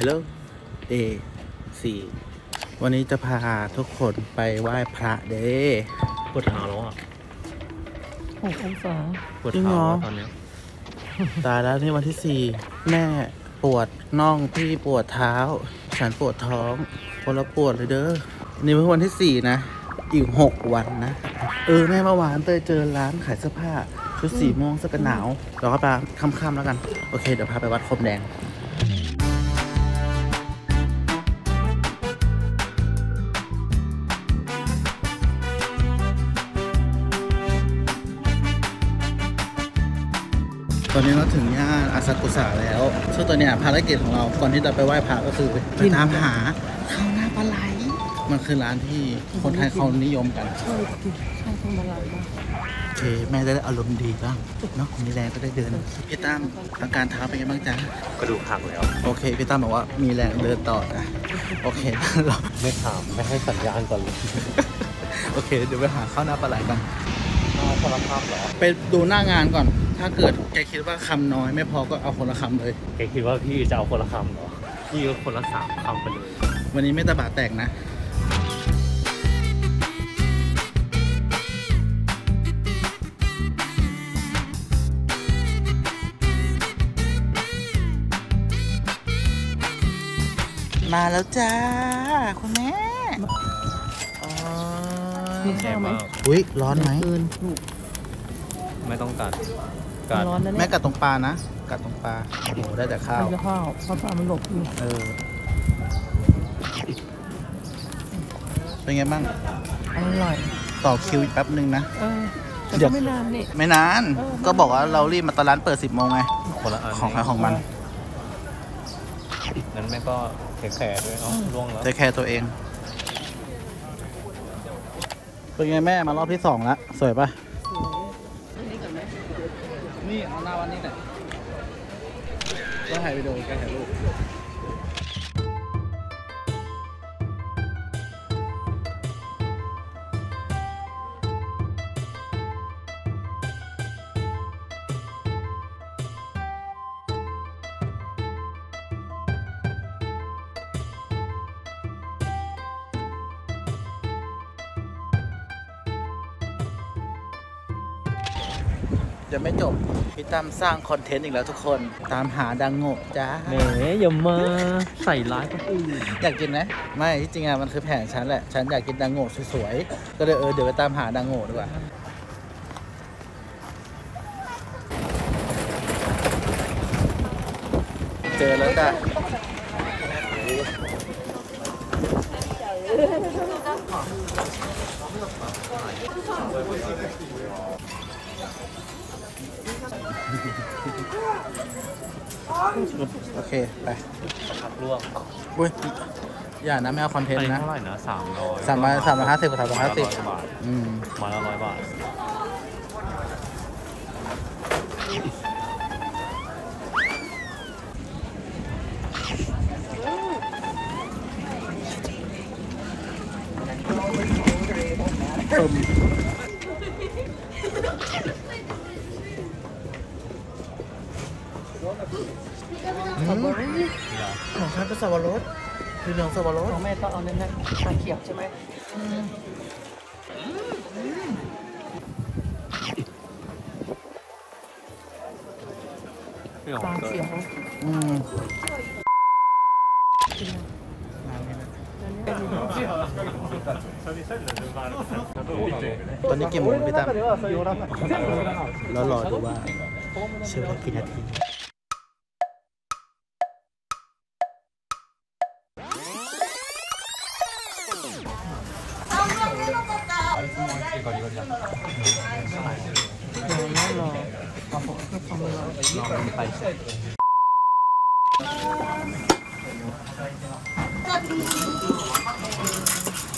ฮัลโหลเดสี่วันนี้จะพาทุกคนไปไหว้พระเด้ปวดเท้าแล้วอะหกองศาปวดจริงเหรเท้าออะตอนเนี้ยตายแล้วนี่วันที่สี่แม่ปวดน่องพี่ปวดเท้า ฉันปวดท้องคนละปวดเลยเด้อนี่เพิ่งวันที่สี่นะ อีกหกวันนะ เออแม่เมื่อวานเตยเจอร้านขายเสื้อผ้าชุดสีม่วงเสื้อกันหนาวเราก็ไปค่ำๆแล้วกัน โอเค เดี๋ยวพาไปวัดคมแดง อนนี้เราถึงย่านอาซากุสะแล้ว ซึ่งตอนเนี้ยภารกิจของเราก่อนที่จะไปไหว้พระก็คือไปตามหาข้าวหน้าปลาไหล มันคือร้านที่คนไทยเขานิยมกัน ใช่ดิใช่ต้องมาลายมากโอเค แม่จะได้อารมณ์ดีบ้างเนาะมีแรงก็ได้เดิน พี่ตั้มอาการเท้าเป็นไงบ้างจ๊ะ กระดูกหักแล้ว โอเค พี่ตั้มบอกว่ามีแรงเดินต่อนะโอเคเราไม่ถามไม่ให้สัญญาณก่อนเลยโอเค เดี๋ยวไปหาข้าวหน้าปลาไหลกันเอาคนละภาพเหรอไปดูหน้างานก่อน ถ้าเกิดแกคิดว่าคำน้อยไม่พอก็เอาคนละคำเลย แกคิดว่าพี่จะเอาคนละคำเหรอ พี่ก็คนละสามคำไปเลย วันนี้ไม่ตะบะแตกนะ มาแล้วจ้า คุณแม่อ๋อมีข้าวไหมอุ้ยร้อนไหมเกินลูกไม่ต้องกัด กัดร้อนนะแม่เนี่ยกัดตรงปลานะ กัดตรงปลาโอ้โหได้แต่ข้าว มันจะข้าวเพราะปลามันหลบอยู่เออ เป็นไงบ้าง อร่อย ต่อคิวอีกแป๊บนึงนะ เออแต่เดี๋ก็ยว ไม่นานนี่ ไม่นาน เออ ก็บอกว่าเรารีบมาตอนร้านเปิด10โมงไง คนละอันของใครของมันงั้นแม่ก็แขกๆด้วยเนาะล่วงแล้วเทคแคร์ตัวเอง เป็นไงแม่มารอบที่สองแล้วสวยปะ นี่เอาหน้าวันนี้แหละก็ถ่ายวิดีโอแกถ่ายรูป ตั้มสร้างคอนเทนต์อีกแล้วทุกคนตามหาดังโงกจ้าแหมอย่ามาใส่ร้ายคนอื่นอยากกินไหมไม่ที่จริงอะมันคือแผนฉันแหละฉันอยากกินดังโง่สวยๆก็เลยเออเดี๋ยวไปตามหาดังโง่ดีกว่าเจอแล้วจ้ะ โอเค ไปผักลวกอุ้ยอย่านะไม่เอาคอนเทอันนต์นี้นะเท่าไหร่นะสามร้อยสามร้อยสามร้อยห้าสิบสามร้อยห้าสิบบาทอืมมาละร้อยบาท สับปะรดคือเหลืองสับปะรดของแม่ต้องเอาเนื้อชาเขียวใช่ไหมพี่ของชาเกิเขียวดอืมตอนนี้กี่โมงพี่ตั้มแล้วรอดูว่าเชื่อว่ากี่นาที 嗯。好的好的好的好的好的好的好的好的好的好的好的好的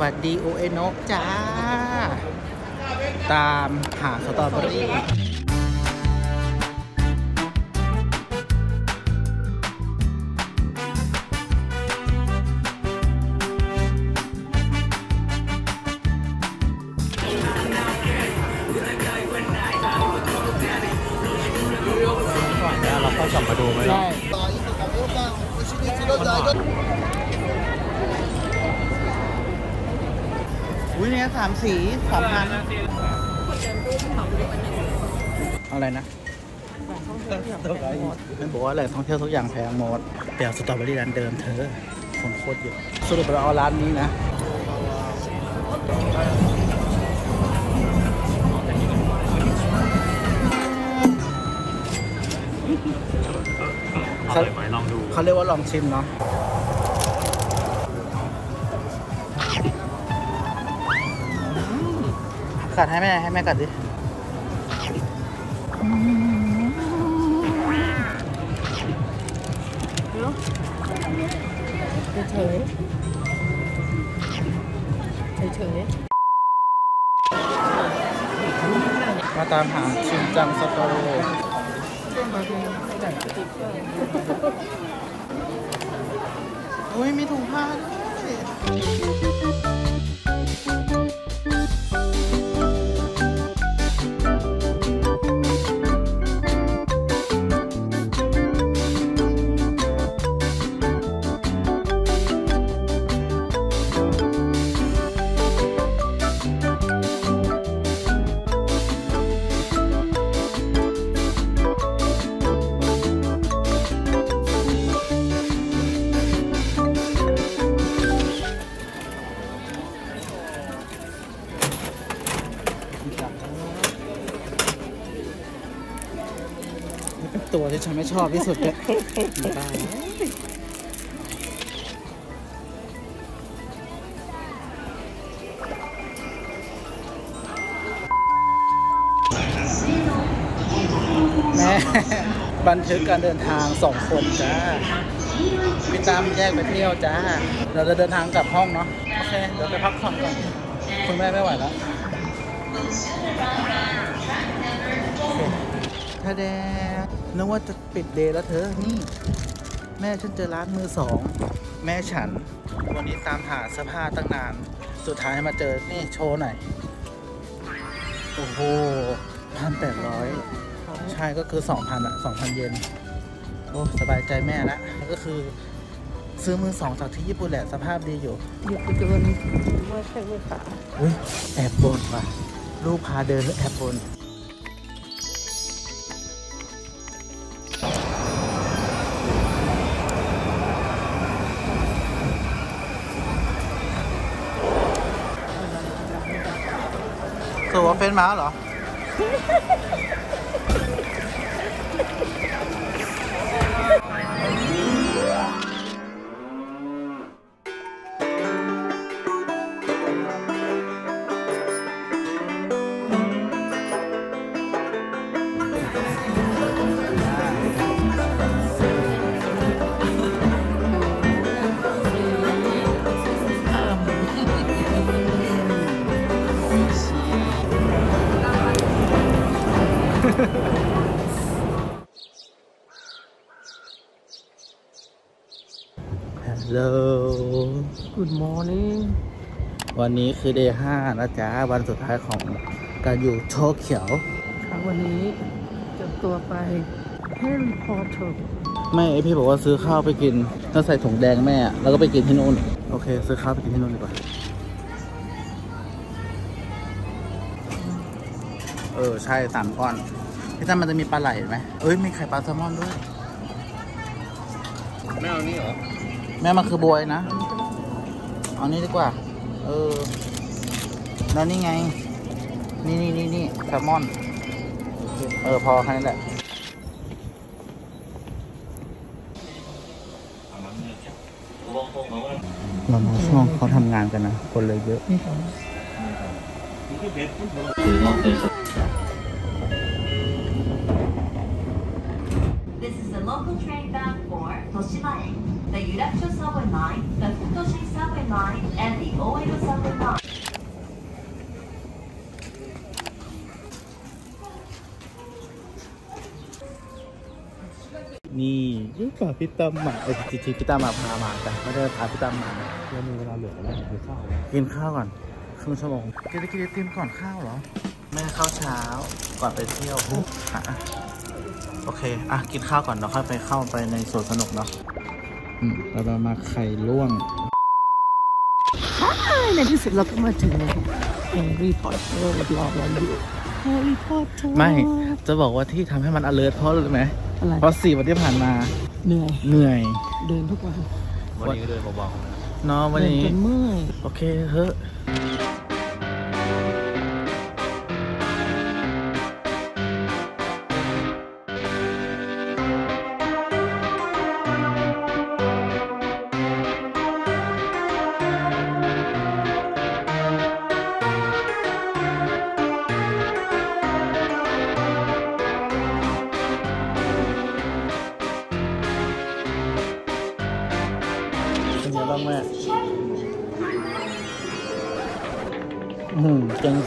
วัสดีโอเอโนะจ้า ตามหาสตรอเบอรี่ามสีสามพันอะไรนะมันบอกว่าแหล่งท่องเที่ยวทุกอย่างแพงหมดแต่เอาสตรอเบอรี่ร้านเดิมเธอคนโคตรเยอะสรุปเราเอาร้านนี้นะอร่อยไหมลองดูเขาเรียกว่าลองชิมเนาะ กัดให้แม่ให้แม่กัดดิเฉยเฉยเฉยมาตามหาชิมจังสโตร์มาดูแต่งติ๊กเกอร์อุ้ยมีถุงผ้าด้วย ไม่ชอบที่สุดเลยตาแม่บันทึกการเดินทางสองคนจ้าพี่ตามแยกไปเที่ยวจ้า เราจะเดินทางกลับห้องเนาะ โอเค เดี๋ยวไปพักผ่อนก่อน คุณแม่ไม่ไหวแล้วโอเคถ้าแด นึกว่าจะปิดเดย์แล้วเธอ นี่ แม่ฉันเจอร้านมือสอง แม่ฉัน วันนี้ตามหาเสื้อผ้าตั้งนาน สุดท้ายมาเจอ นี่โชว์หน่อย โอ้โหพันแปดร้อยใช่ก็คือสองพันอะสองพันเยน โอ้ สบายใจแม่ละก็คือซื้อมือสองจากที่ญี่ปุ่นแหละสภาพดีอยู่หยุดไปเดินไม่ใช่ไม่ขาอุ้ยแอบบนว่ะลูกพาเดินหรือแอบบน เฟนม้าเหรอ วันนี้คือเดย์ห้านะจ๊ะ วันสุดท้ายของการอยู่โชเขียวครั้งวันนี้จะตัวไปแฮร์รี่พอตเตอร์ไม่ไอพี่บอกว่าซื้อข้าวไปกินแล้วใส่ถุงแดงแม่ แล้วก็ไปกินที่นู่น โอเค ซื้อข้าวไปกินที่นู่นดีกว่า เออ ใช่สามก้อน พี่ตั้มมันจะมีปลาไหลไหมเอ้ย มีไข่ปลาแซลมอนด้วยไม่เอานี่เหรอ แม่มันคือบวยนะ เอานี่ดีกว่าเออ แล้วนี่ไง นี่นี่นี่นี่แซลมอน เออ พอแค่นี้แหละเรามาช่วงเขาทำงานกันนะ คนเลยเยอะนี่ line, and the Oedo subway line. นี่ยุคกับพี่ตั้มมาเออจริงๆพี่ตั้มมาพามาแต่ไม่ได้พาพี่ตั้มมาเรามีเวลาเหลือแล้วกินข้าวกินข้าวก่อนครึ่งชั่วโมงจะได้กินไอติมก่อนข้าวเหรอไม่ข้าวเช้าก่อนไปเที่ยวฮะโอเค อะ กินข้าวก่อนเราค่อยไปเข้าไปในสวนสนุกเนาะอืมเราจะมาไข่ล่วง ในที่สุดเราก็มาถึงแฮร์รี่พอตเตอร์รอเราอยู่แฮร์รี่พอตเตอร์ไม่ จะบอกว่าที่ทำให้มัน alert เพราะอะไรรู้ไหมอะไรเพราะสี่วันที่ผ่านมาเหนื่อย เหนื่อยเดินทุกวันวันนี้ก็เดินเบาๆนะเนาะวันเดินนี้ จนเมื่อย โอเคเฮ้ยเ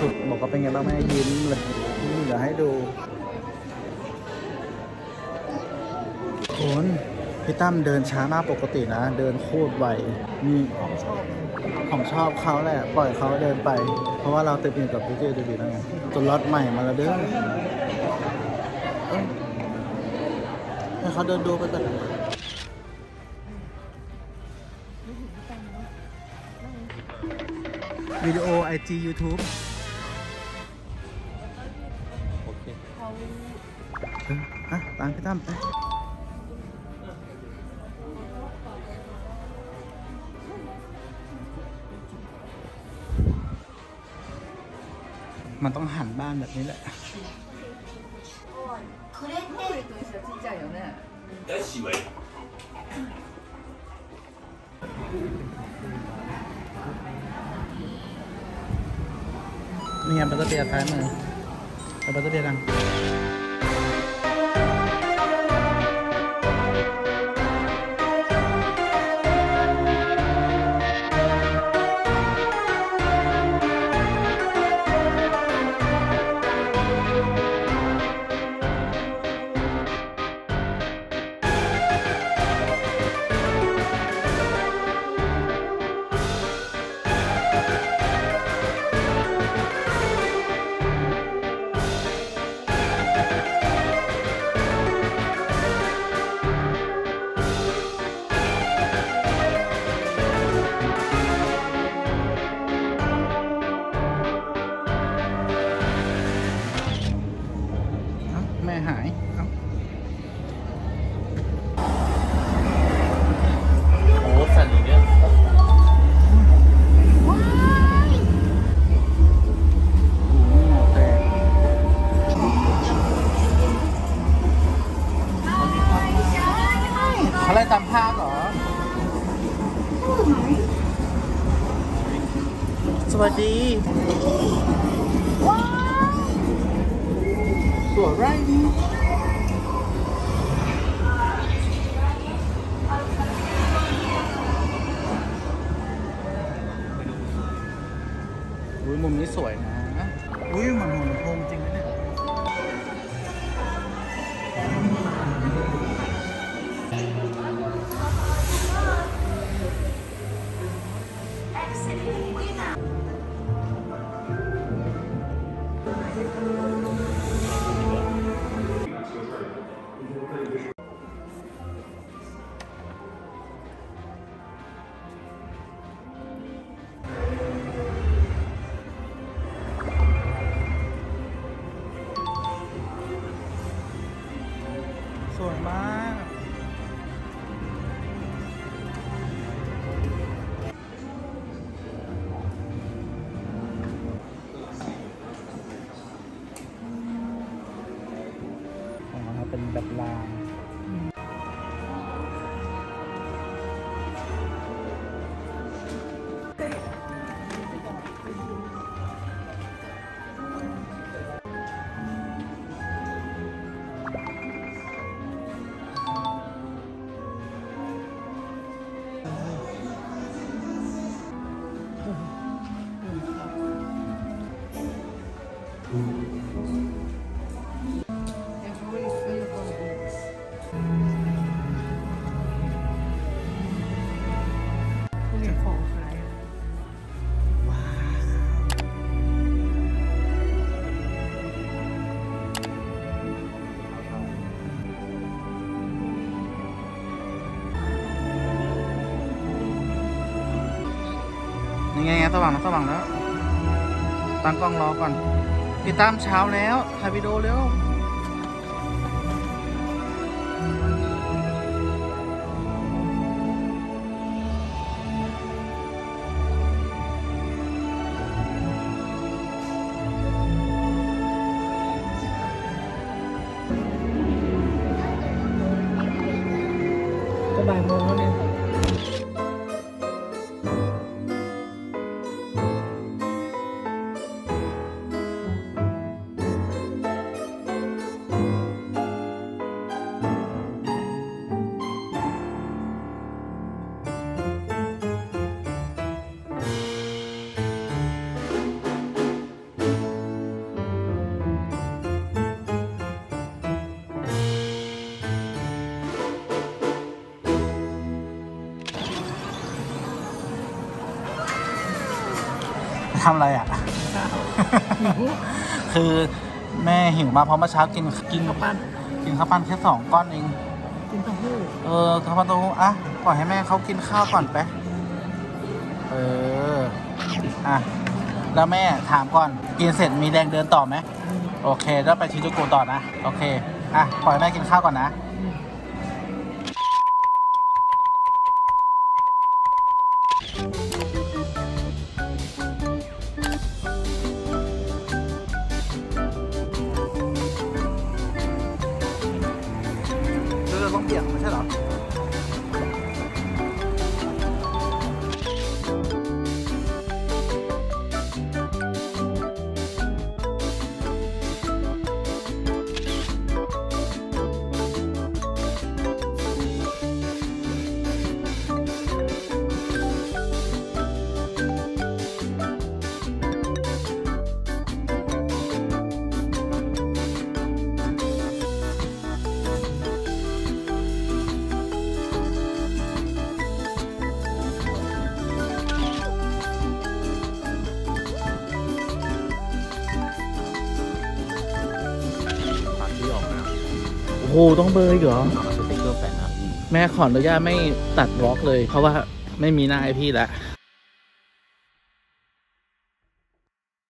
สุดบอกว่าเป็นไงบ้างแม่ยิ้มเลยเดี๋ยวให้ดูคุณพี่ตั้มเดินช้ามากปกตินะ เดินโคตรไวนี่ของชอบของชอบเขาแหละ ปล่อยเขาเดินไป เพราะว่าเราติดอยู่กับพี่เจดูดีแล้วไงตัวรถใหม่มาแล้วเด้อเอ้ยให้เขาเดินดูไปก่อนวิดีโอไอจียูทูบ ฮะตามพี่ตั้มไปมันต้องหันบ้านแบบนี้แหละนี่ไงบัตเตอร์เดียท้ายมือปบัตเตอร์เดียกัง ตั สว่างแล้วสว่างแล้วตั้งกล้องรอก่อน ติดตามเช้าแล้วถ่ายวิดีโอเร็ว ทำอะไรอะ คือแม่หิวมากเพราะเมื่อเช้ากินกินข้าวปั้นกินข้าวปั้นแค่สองก้อนเองกินเต้าหู้เออข้าวปั้นโตอะปล่อยให้แม่เขากินข้าวก่อนไปเอออะแล้วแม่ถามก่อนกินเสร็จมีแรงเดินต่อไหมโอเคแล้วไปชิจูกุต่อนะ โอเค อะปล่อยแม่กินข้าวก่อนนะ ต้องเบอร์อีกเหรอเอามาสติ๊กเกอร์แปะนะแม่ขออนุญาตไม่ตัดวอล์กเลย เพราะว่าไม่มีหน้าไอพี่แล้ว